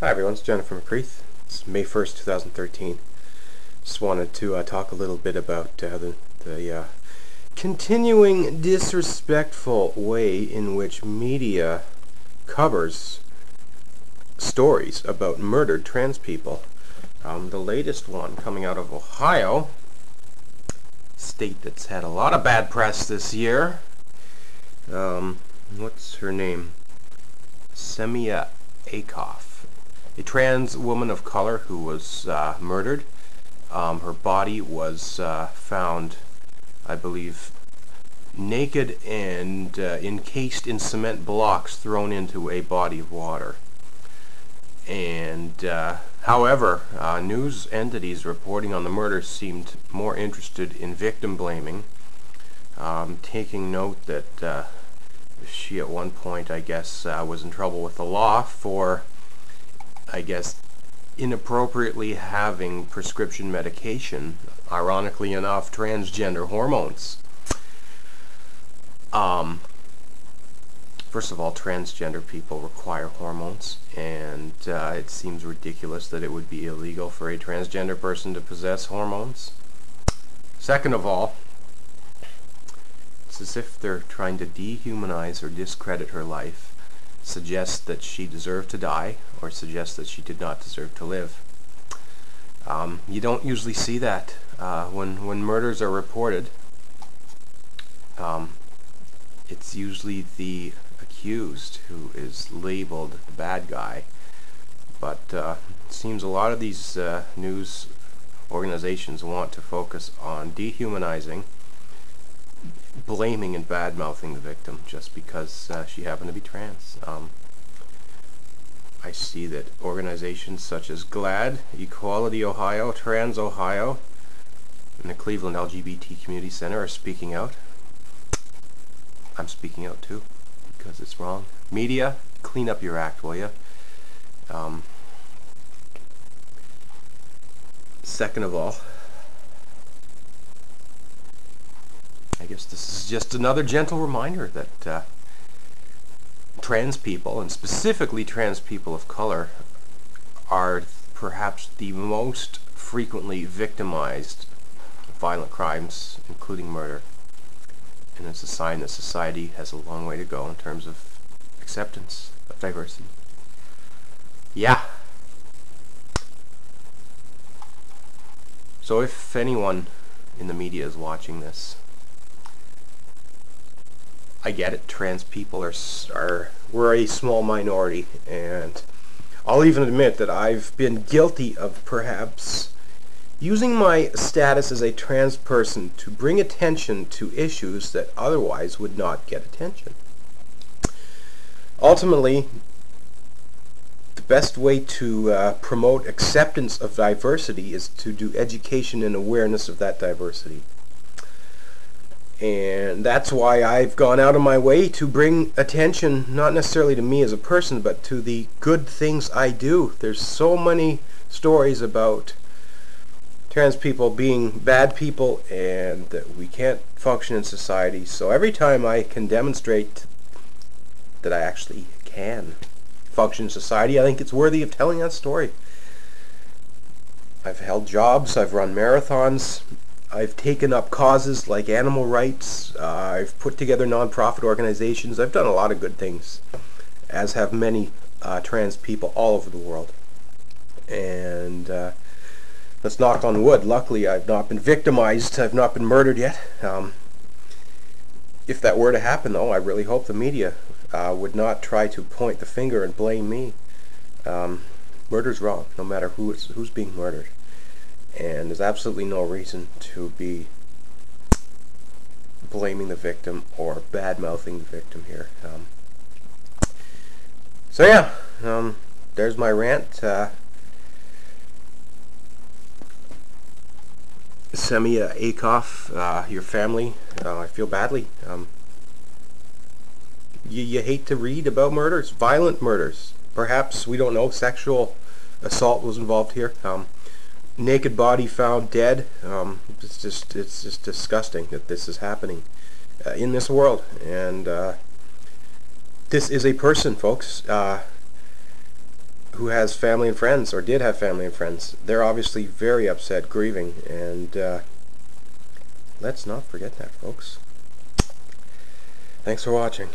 Hi everyone, it's Jennifer McCreath. It's May 1st, 2013. Just wanted to uh, talk a little bit about uh, the, the uh, continuing disrespectful way in which media covers stories about murdered trans people. Um, the latest one coming out of Ohio, state that's had a lot of bad press this year. Um, what's her name? Cemia Acoff a trans woman of color who was uh, murdered. Um, her body was uh, found, I believe, naked and uh, encased in cement blocks thrown into a body of water. And, uh, however, uh, news entities reporting on the murder seemed more interested in victim blaming, um, taking note that uh, she at one point, I guess, was in trouble with the law for I guess, inappropriately having prescription medication, ironically enough, transgender hormones. Um, first of all, transgender people require hormones, and uh, it seems ridiculous that it would be illegal for a transgender person to possess hormones. Second of all, it's as if they're trying to dehumanize or discredit her life suggest that she deserved to die or suggest that she did not deserve to live. Um, you don't usually see that uh, when when murders are reported. Um, it's usually the accused who is labeled the bad guy. But uh, it seems a lot of these uh, news organizations want to focus on dehumanizing blaming and bad-mouthing the victim just because uh, she happened to be trans. Um, I see that organizations such as GLAAD, Equality Ohio, Trans Ohio, and the Cleveland LGBT Community Center are speaking out. I'm speaking out too because it's wrong. Media, clean up your act, will you? Um, second of all, I guess this is just another gentle reminder that uh, trans people, and specifically trans people of color, are perhaps the most frequently victimized of violent crimes, including murder. And it's a sign that society has a long way to go in terms of acceptance of diversity. Yeah. So if anyone in the media is watching this, I get it. Trans people are are we're a small minority, and I'll even admit that I've been guilty of perhaps using my status as a trans person to bring attention to issues that otherwise would not get attention. Ultimately, the best way to uh, promote acceptance of diversity is to do education and awareness of that diversity. And that's why I've gone out of my way to bring attention, not necessarily to me as a person, but to the good things I do. There's so many stories about trans people being bad people and that we can't function in society. So every time I can demonstrate that I actually can function in society, I think it's worthy of telling that story. I've held jobs, I've run marathons, I've taken up causes like animal rights. Uh, I've put together nonprofit organizations. I've done a lot of good things, as have many uh, trans people all over the world. And uh, let's knock on wood. Luckily, I've not been victimized. I've not been murdered yet. Um, if that were to happen, though, I really hope the media uh, would not try to point the finger and blame me. Um, murder's wrong, no matter who is, who's being murdered and there's absolutely no reason to be blaming the victim or bad-mouthing the victim here. Um, so yeah, um, there's my rant. Uh, Cemia Acoff, uh, your family, uh, I feel badly. Um, you, you hate to read about murders, violent murders. Perhaps, we don't know, sexual assault was involved here. Um, naked body found dead. Um, it's just it's just disgusting that this is happening uh, in this world, and uh, this is a person, folks, uh, who has family and friends, or did have family and friends. They're obviously very upset, grieving, and uh, let's not forget that, folks. Thanks for watching.